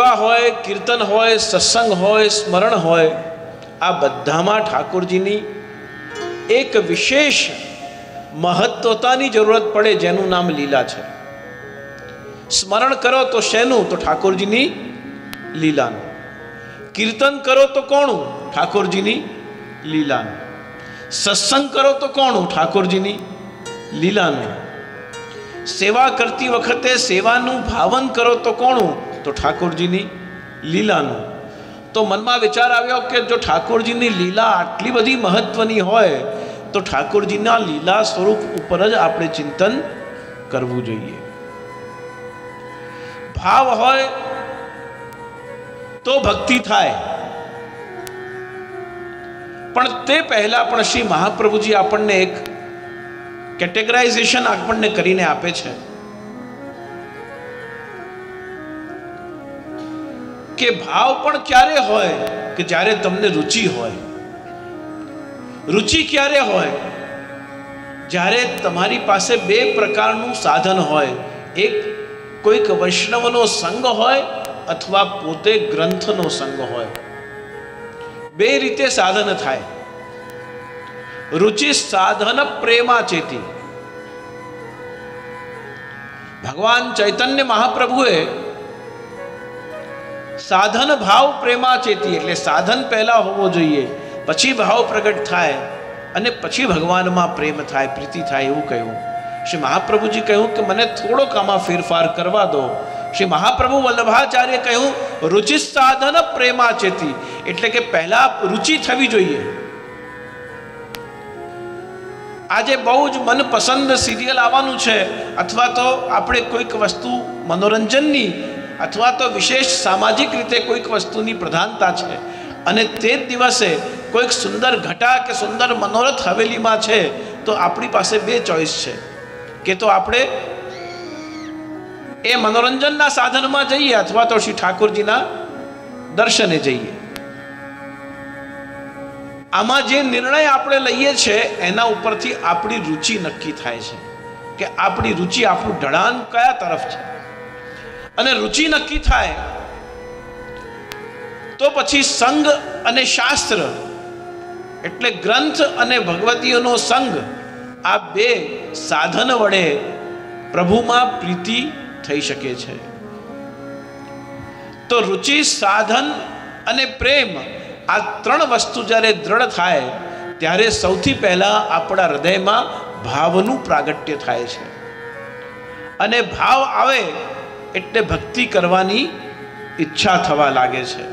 સેવા હોય, કીર્તન હોય, સત્સંગ હોય, સ્મરણ હોય, આ બધામાં ઠાકોરજીની એક વિશેષ મહત્વતાની જરૂરત પડે જેનું નામ લીલા છે. સ્મરણ કરો તો શેનું? તો ઠાકોરજીની લીલાનું. કીર્તન કરો તો કોણું? ઠાકોરજીની લીલાનું. સત્સંગ કરો તો કોણું? ઠાકોરજીની લીલાનું. સેવા કરતી વખતે સેવાનું ભાવન કરો તો કોણું? તો ઠાકોરજીની લીલાનું. તો મનમાં વિચાર આવ્યો કે જો ઠાકોરજીની લીલા આટલી બધી મહત્વની હોય, તો ઠાકોરજીના લીલા સ્વરૂપ ઉપર જ આપણે ચિંતન કરવું જોઈએ. ભાવ હોય તો ભક્તિ થાય. પણ તે પહેલા પણ શ્રી મહાપ્રભુજી આપણને એક કેટેગરાઇઝેશન આપણને કરીને આપે છે. કે ભાવ પણ ક્યારે હોય કે જ્યારે તમને રુચિ હોય? રુચિ ક્યારે હોય? જ્યારે તમારી પાસે બે પ્રકારનું સાધન હોય. એક કોઈક વૈષ્ણવનો સંગ હોય અથવા પોતે ગ્રંથનો સંગ હોય. બે રીતે સાધન થાય. રુચિ સાધન પ્રેમા ચેતી ભગવાન ચૈતન્ય મહાપ્રભુએ સાધન ભાવ પ્રેમાચેતી એટલે સાધન પહેલાં હોવો જોઈએ. પછી ભાવ પ્રગટ થાય અને પછી ભગવાનમાં પ્રેમ થાય, પ્રીતિ થાય એવું કહ્યું. શ્રી મહાપ્રભુજી કહ્યું કે મને થોડોક આમાં ફેરફાર કરવા દો. શ્રી મહાપ્રભુ વલ્લભાચાર્ય કહ્યું, રુચિ સાધન પ્રેમાચેતી. એટલે કે પહેલા રુચિ થવી જોઈએ. આજે બહુ જ મનપસંદ સિરિયલ આવવાનું છે. અથવા તો આપણે કોઈક વસ્તુ મનોરંજનની અથવા તો વિશેષ સામાજિક રીતે કોઈક વસ્તુની પ્રધાનતા છે. અને તે જ દિવસે કોઈક સુંદર ઘટા કે સુંદર મનોરથ હવેલીમાં છે, તો આપણી પાસે બે ચોઈસ છે. કે તો આપણે એ મનોરંજનના સાધનમાં જઈએ અથવા તો શ્રી ઠાકોરજીના દર્શને જઈએ. આમાં જે નિર્ણય આપણે લઈએ છીએ એના ઉપરથી આપણી રુચિ નક્કી થાય છે. કે આપણી રુચિ આપણું ઢળાન કયા તરફ છે. અને રુચિ નક્કી થાય, તો પછી સંગ અને શાસ્ત્ર એટલે ગ્રંથ અને ભગવતીઓનો સંગ, આ બે સાધન વડે પ્રભુમાં પ્રીતિ થઈ શકે છે. તો રુચિ, સાધન અને પ્રેમ આ ત્રણ વસ્તુ જ્યારે દ્રઢ થાય, ત્યારે સૌથી પહેલાં આપણા હૃદયમાં ભાવનું પ્રાગટ્ય થાય છે. અને ભાવ આવે એટલે ભક્તિ કરવાની ઈચ્છા થવા લાગે છે.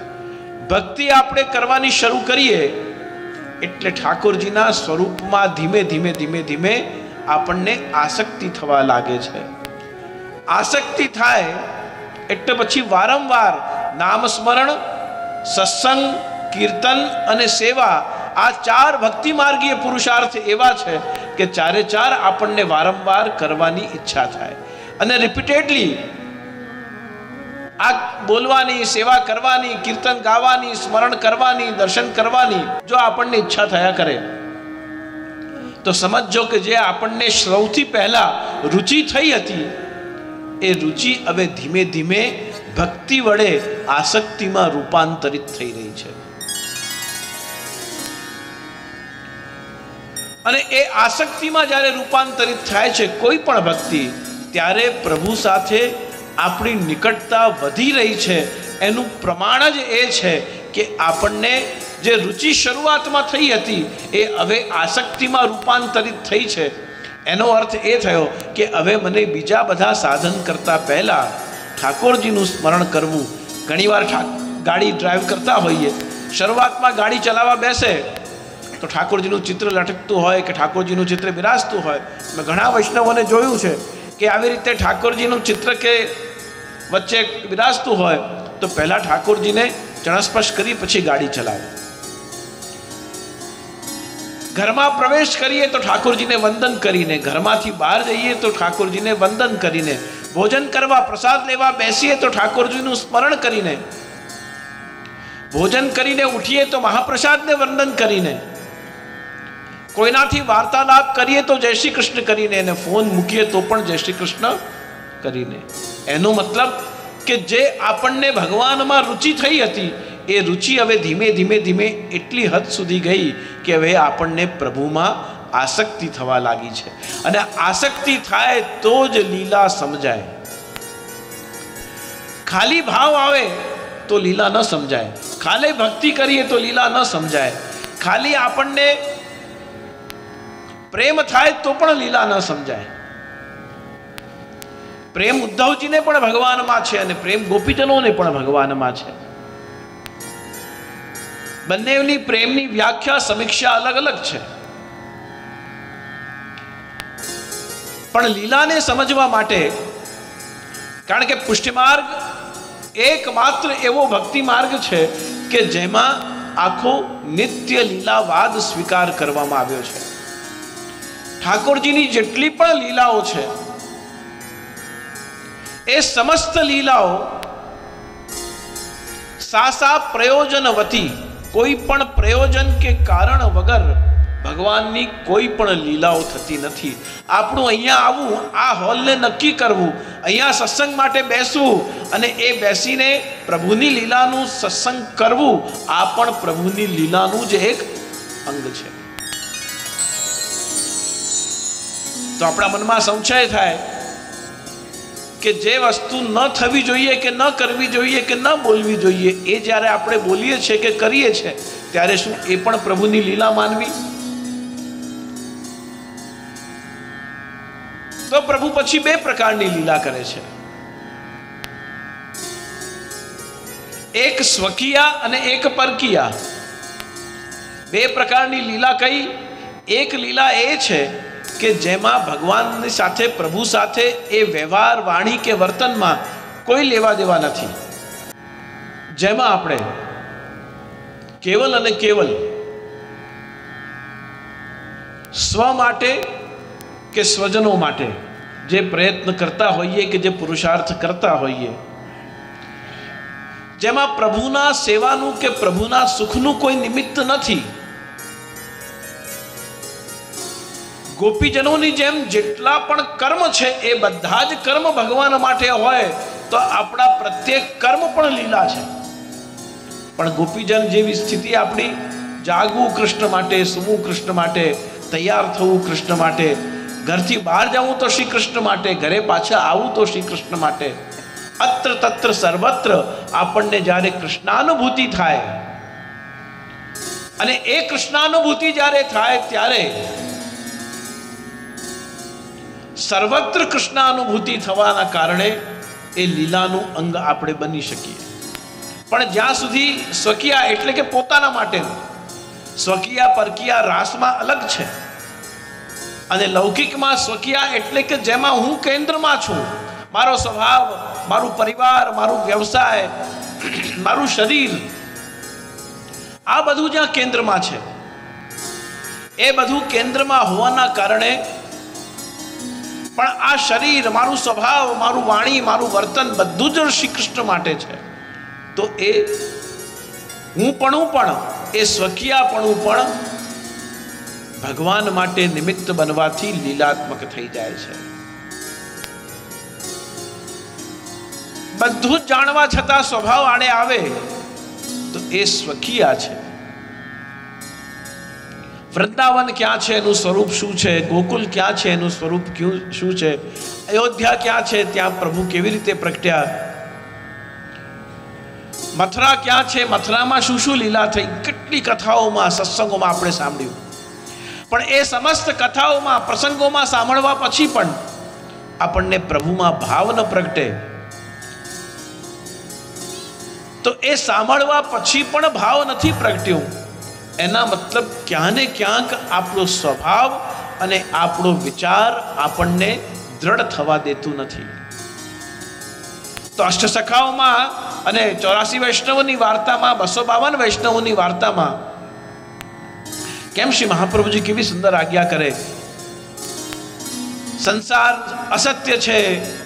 ભક્તિ આપણે કરવાની શરૂ કરીએ એટલે ઠાકોરજીના સ્વરૂપમાં ધીમે ધીમે ધીમે ધીમે આપણને આસક્તિ થવા લાગે છે. આસક્તિ થાય એટલે પછી વારંવાર નામ સ્મરણ સત્સંગ, કીર્તન અને સેવા આ ચાર ભક્તિ માર્ગીય પુરુષાર્થ એવા છે કે ચારે ચાર આપણને વારંવાર કરવાની ઈચ્છા થાય. અને રિપીટેડલી આ બોલવાની, સેવા કરવાની, કીર્તન ગાવાની, સ્મરણ કરવાની, દર્શન કરવાની, જો આપણને ઈચ્છા થયા કરે, તો સમજો કે જે આપણને સૌથી પહેલા રુચિ થઈ હતી, એ રુચિ હવે ધીમે ધીમે ભક્તિ વડે આસક્તિમાં રૂપાંતરિત થઈ રહી છે. અને એ આસક્તિમાં જ્યારે રૂપાંતરિત થાય છે કોઈ પણ ભક્તિ, ત્યારે પ્રભુ સાથે આપણી નિકટતા વધી રહી છે, એનું પ્રમાણ જ એ છે કે આપણને જે રુચિ શરૂઆતમાં થઈ હતી, એ હવે આસક્તિમાં રૂપાંતરિત થઈ છે. એનો અર્થ એ થયો કે હવે મને બીજા બધા સાધન કરતાં પહેલાં ઠાકોરજીનું સ્મરણ કરવું. ઘણીવાર ગાડી ડ્રાઈવ કરતા હોઈએ, શરૂઆતમાં ગાડી ચલાવવા બેસે, તો ઠાકોરજીનું ચિત્ર લટકતું હોય કે ઠાકોરજીનું ચિત્ર બિરાજતું હોય. મેં ઘણા વૈષ્ણવોને જોયું છે કે આવી રીતે ઠાકોરજીનું ચિત્ર કે વચ્ચે બિરાજતું હોય તો પહેલાં ઠાકોરજીને ચણસ્પર્શ કરી પછી ગાડી ચલાવે. ઘરમાં પ્રવેશ કરીએ તો ઠાકોરજીને વંદન કરીને, ઘરમાંથી બહાર જઈએ તો ઠાકોરજીને વંદન કરીને, ભોજન કરવા, પ્રસાદ લેવા બેસીએ તો ઠાકોરજીનું સ્મરણ કરીને, ભોજન કરીને ઉઠીએ તો મહાપ્રસાદને વંદન કરીને, કોઈનાથી વાર્તાલાપ કરીએ તો જય શ્રી કૃષ્ણ કરીને અને ફોન મૂકીએ તો પણ જય શ્રી કૃષ્ણ કરીને. એનો મતલબ કે જે આપણને ભગવાનમાં રુચિ થઈ હતી, એ રુચિ હવે ધીમે ધીમે ધીમે એટલી હદ સુધી ગઈ કે હવે આપણને પ્રભુમાં આસક્તિ થવા લાગી છે. અને આસક્તિ થાય તો જ લીલા સમજાય. ખાલી ભાવ આવે તો લીલા ન સમજાય. ખાલી ભક્તિ કરીએ તો લીલા ન સમજાય. ખાલી આપણને પ્રેમ થાય તો પણ લીલા ન સમજાય. પ્રેમ ઉદ્ધવજીને પણ ભગવાનમાં છે અને પ્રેમ ગોપીજનોને પણ ભગવાનમાં છે. બંનેની પ્રેમની વ્યાખ્યા સમીક્ષા અલગ અલગ છે. પણ લીલાને સમજવા માટે, કારણ કે પુષ્ટિમાર્ગ એકમાત્ર એવો ભક્તિ માર્ગ છે કે જેમાં આખો નિત્ય લીલાવાદ સ્વીકાર કરવામાં આવ્યો છે. ઠાકોરજીની જેટલી પણ લીલાઓ છે એ સમસ્ત લીલાઓ સાસા પ્રયોજનવતી કોઈ પણ પ્રયોજન કે કારણ વગર ભગવાનની કોઈ પણ લીલાઓ થતી નથી. આપણું અહીંયા આવવું આ હોલને નક્કી કરવું, અહીંયા સત્સંગ માટે બેસવું અને એ બેસીને પ્રભુની લીલાનું સત્સંગ કરવું, આ પણ પ્રભુની લીલાનું જ એક અંગ છે. તો આપણા મનમાં સંશય થાય કે જે વસ્તુ ન થવી જોઈએ કે ન કરવી જોઈએ કે ન બોલવી જોઈએ, એ જ્યારે આપણે બોલીએ છીએ કે કરીએ છીએ, ત્યારે શું એ પણ પ્રભુની લીલા માનવી? તો પ્રભુ પછી બે પ્રકારની લીલા કરે છે. એક સ્વકીયા અને એક પરકીયા. બે પ્રકારની લીલા કઈ? એક લીલા એ છે કે જેમાં ભગવાનની સાથે, પ્રભુ સાથે એ વ્યવહાર, વાણી કે વર્તનમાં કોઈ લેવા દેવા નથી. જેમાં આપણે કેવલ અને કેવલ સ્વ માટે કે સ્વજનો માટે જે પ્રયત્ન કરતા હોઈએ કે જે પુરુષાર્થ કરતા હોઈએ, જેમાં પ્રભુના સેવાનું કે પ્રભુના સુખનું કોઈ નિમિત્ત નથી ગોપીજનોની જેમ જેટલા પણ કર્મ છે, એ બધા જ કર્મ ભગવાન માટે હોય, તો આપણા પ્રત્યેક કર્મ પણ લીલા છે. પણ ગોપીજન જેવી સ્થિતિ આપણી જાગવું કૃષ્ણ માટે સુવું કૃષ્ણ માટે, તૈયાર થવું કૃષ્ણ માટે, ઘરથી બહાર જવું તો શ્રી કૃષ્ણ માટે, ઘરે પાછા આવવું તો શ્રી કૃષ્ણ માટે. અત્ર તત્ર સર્વત્ર આપણને જ્યારે કૃષ્ણાનુભૂતિ થાય, અને એ કૃષ્ણાનુભૂતિ જ્યારે થાય ત્યારે સર્વત્ર કૃષ્ણાનુભૂતિ થવાના કારણે એ લીલાનું અંગ આપણે બની શકીએ. પણ જ્યાં સુધી સ્વકીયા એટલે કે પોતાના માટેનું, સ્વકીયા પરકીયા રાસમાં અલગ છે. અને લૌકિકમાં સ્વકીયા એટલે કે જેમાં હું કેન્દ્રમાં છું, મારો સ્વભાવ, મારું પરિવાર, મારું વ્યવસાય, મારું શરીર, આ બધું જ્યાં કેન્દ્રમાં છે. એ બધું કેન્દ્રમાં હોવાના કારણે પણ આ શરીર, મારું સ્વભાવ, મારું વાણી, મારું વર્તન બધું જ શ્રી કૃષ્ણ માટે છે. તો એ હું પણ પણ એ સ્વકીયાપણું પણ ભગવાન માટે નિમિત્ત બનવાથી લીલાત્મક થઈ જાય છે. બધું જાણવા છતાં સ્વભાવ આને આવે, તો એ સ્વકીયા છે. વૃંદાવન ક્યાં છે એનું સ્વરૂપ શું છે? ગોકુલ ક્યાં છે એનું સ્વરૂપ ક્યું, શું છે? અયોધ્યા ક્યાં છે? ત્યાં પ્રભુ કેવી રીતે પ્રગટ્યા? મથરા ક્યાં છે? મથરામાં શું શું લીલા થઈ? કેટલી કથાઓમાં, સત્સંગોમાં આપણે સાંભળ્યું. પણ એ સમસ્ત કથાઓમાં, પ્રસંગોમાં સાંભળવા પછી પણ આપણને પ્રભુમાં ભાવ ન પ્રગટે. તો એ સાંભળવા પછી પણ ભાવ નથી પ્રગટ્યું. એના મતલબ ક્યાં ને ક્યાંક આપણો સ્વભાવ અને આપણો વિચાર આપણને દ્રઢ થવા દેતું નથી. તો અષ્ટસખાઓમાં અને ચોરાસી વૈષ્ણવની વાર્તામાં, બસો બાવન વૈષ્ણવોની વાર્તામાં કેમ શ્રી મહાપ્રભુજી કેવી સુંદર આજ્ઞા કરે? સંસાર અસત્ય છે,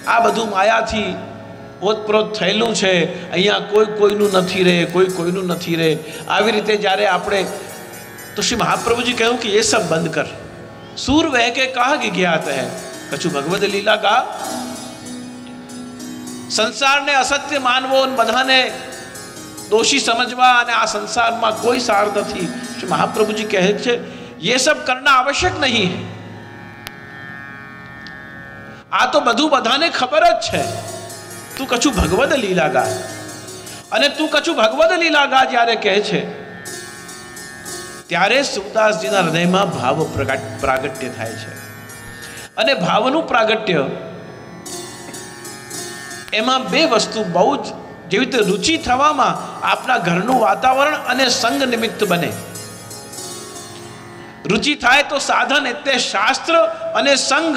આ બધું માયાથી ઓતપ્રોત થયેલું છે અહીંયા કોઈ કોઈનું નથી રહે કોઈ કોઈનું નથી રહે આવી રીતે જ્યારે આપણે તો શ્રી મહાપ્રભુજી કહ્યું કે એ સબ બંધ કર સૂર વહ કે કહા કે જ્ઞાત હૈ કછું ભગવદ લીલા કા સંસારને અસત્ય માનવો અને બધાને દોષી સમજવા અને આ સંસારમાં કોઈ સાર નથી શ્રી મહાપ્રભુજી કહે છે ये सब करना आवश्यक नहीं है આ તો બધું બધાને ખબર જ છે તું કછું ભગવદ લીલા ગા અને તું કછું ભગવદ લીલા ગા જ્યારે કહે છે, ત્યારે સુખદાસજીના હૃદયમાં ભાવ પ્રગટ પ્રાગટ્ય થાય છે. અને ભાવનું પ્રાગટ્ય એમાં બે વસ્તુ બહુ જ જેવી રીતે રુચિ થવામાં આપણા ઘરનું વાતાવરણ અને સંગ નિમિત્ત બને. રુચિ થાય તો સાધન એટલે શાસ્ત્ર અને સંગ.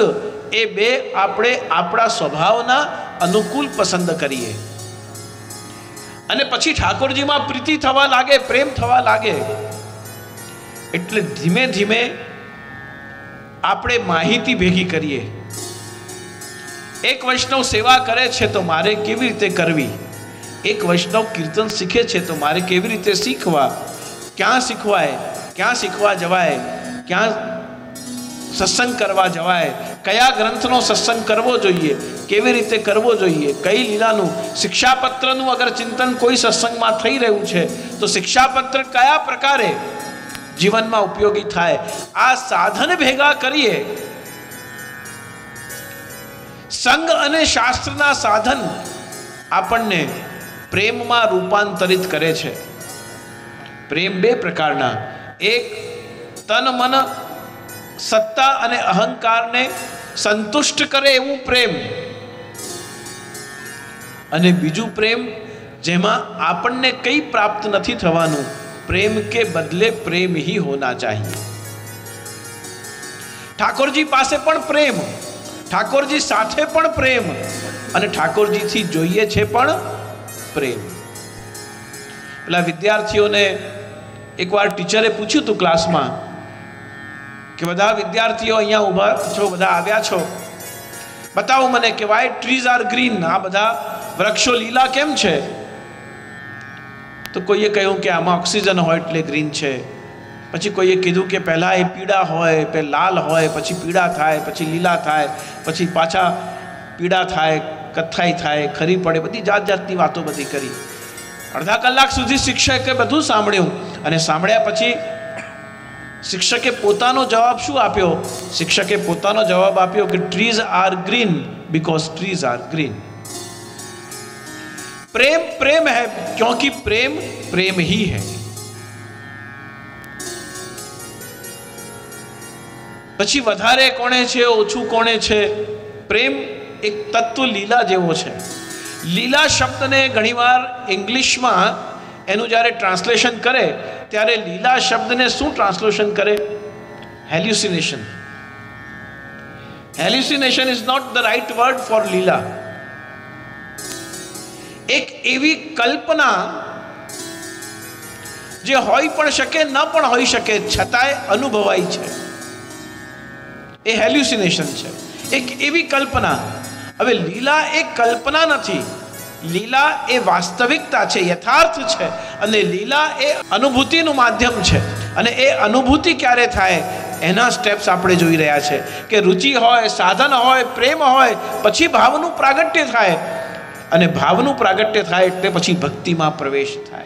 એ બે આપણે આપણા સ્વભાવના અનુકૂળ પસંદ કરીએ. અને પછી ઠાકોરજીમાં પ્રીતિ થવા લાગે, પ્રેમ થવા લાગે, એટલે ધીમે ધીમે આપણે માહિતી ભેગી કરીએ. એક વૈષ્ણવ સેવા કરે છે તો મારે કેવી રીતે કરવી? એક વૈષ્ણવ કીર્તન શીખે છે તો મારે કેવી રીતે શીખવા? ક્યાં શીખવાય? ક્યાં શીખવા જવાય? ક્યાં સત્સંગ કરવા જવાય? કયા ગ્રંથનો સત્સંગ કરવો જોઈએ, કેવી રીતે કરવો જોઈએ, કઈ લીલાનું, શિક્ષાપત્રનું અગર ચિંતન કોઈ સત્સંગમાં થઈ રહ્યું છે, તો શિક્ષાપત્ર કયા પ્રકારે જીવનમાં ઉપયોગી થાય? આ સાધન ભેગા કરીએ. સંઘ અને શાસ્ત્રના સાધન આપણને પ્રેમમાં રૂપાંતરિત કરે છે. પ્રેમ બે પ્રકારના. એક તન મન સત્તા અને અહંકારને સંતુષ્ટ કરે એવું પ્રેમ. અને બીજું પ્રેમ જેમાં આપણને કંઈ પ્રાપ્ત નથી થવાનું, પ્રેમ કે બદલે પ્રેમ હી હોના ચાહીએ ઠાકોરજી પાસે પણ પ્રેમ, ઠાકોરજી સાથે પણ પ્રેમ, અને ઠાકોરજીથી જોઈએ છે પણ પ્રેમ. પેલા વિદ્યાર્થીઓને એકવાર ટીચરે પૂછ્યું હતું ક્લાસમાં કે બધા વિદ્યાર્થીઓ અહીંયા ઊભા છો, બધા આવ્યા છો. બતાવો મને કે વાય ટ્રીઝ આર ગ્રીન આ બધા વૃક્ષો લીલા કેમ છે? તો કોઈએ કહ્યું કે આમાં ઓક્સિજન હોય એટલે ગ્રીન છે. પછી કોઈએ કીધું કે પહેલાં એ પીળા હોય, પે લાલ હોય, પછી પીળા થાય, પછી લીલા થાય, પછી પાછા પીળા થાય, કથ્થાઈ થાય, ખરી પડે, બધી જાત જાતની વાતો બધી કરી. અડધા કલાક સુધી શિક્ષકે બધું સાંભળ્યું અને સાંભળ્યા પછી શિક્ષકે પોતાનો જવાબ શું આપ્યો શિક્ષકે પોતાનો જવાબ આપ્યો કે trees are green because trees are green प्रेम प्रेम है क्योंकि प्रेम प्रेम ही है પછી વધારે કોણે છે ઓછું કોણે છે પ્રેમ એક તત્વ લીલા જેવો છે લીલા શબ્દને ઘણીવાર ઇંગ્લિશમાં એનું જ્યારે ટ્રાન્સલેશન કરે ત્યારે લીલા શબ્દને શું ટ્રાન્સલેશન કરે? Hallucination hallucination is not the right word for લીલા એક એવી કલ્પના જે હોઈ પણ શકે, ન પણ હોઈ શકે, છતાંય અનુભવાય છે. એ હેલ્યુસિનેશન છે. એક એવી કલ્પના. હવે લીલા એ કલ્પના નથી. લીલા એ વાસ્તવિકતા છે, યથાર્થ છે અને લીલા એ અનુભૂતિનું માધ્યમ છે. અને એ અનુભૂતિ ક્યારે થાય? એના સ્ટેપ્સ આપણે જોઈ રહ્યા છે કે રુચિ હોય, સાધન હોય, પ્રેમ હોય, પછી ભાવનું પ્રાગટ્ય થાય. અને ભાવનું પ્રાગટ્ય થાય એટલે પછી ભક્તિમાં પ્રવેશ થાય.